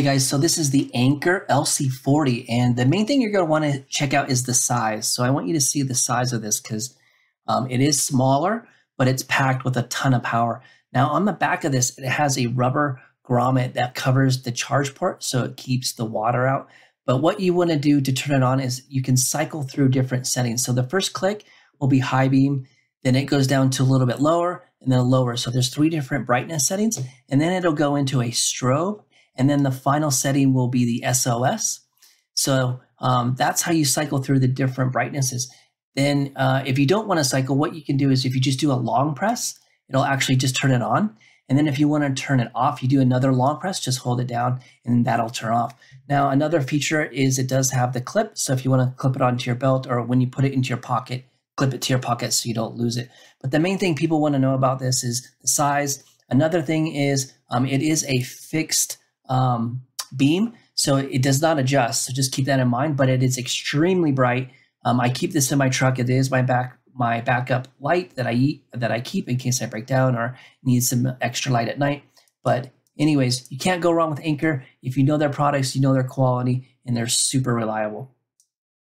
Hey guys, so this is the Anker LC40 and the main thing you're going to want to check out is the size. So I want you to see the size of this because um, it is smaller, but it's packed with a ton of power. Now on the back of this, it has a rubber grommet that covers the charge port so it keeps the water out. But what you want to do to turn it on is you can cycle through different settings. So the first click will be high beam, then it goes down to a little bit lower and then lower. So there's three different brightness settings and then it'll go into a strobe and then the final setting will be the SOS. So um, that's how you cycle through the different brightnesses. Then uh, if you don't want to cycle, what you can do is if you just do a long press, it'll actually just turn it on. And then if you want to turn it off, you do another long press, just hold it down and that'll turn off. Now, another feature is it does have the clip. So if you want to clip it onto your belt or when you put it into your pocket, clip it to your pocket so you don't lose it. But the main thing people want to know about this is the size. Another thing is um, it is a fixed um, beam, so it does not adjust. So just keep that in mind. But it is extremely bright. Um, I keep this in my truck. It is my back my backup light that I eat that I keep in case I break down or need some extra light at night. But anyways, you can't go wrong with Anker. If you know their products, you know their quality, and they're super reliable.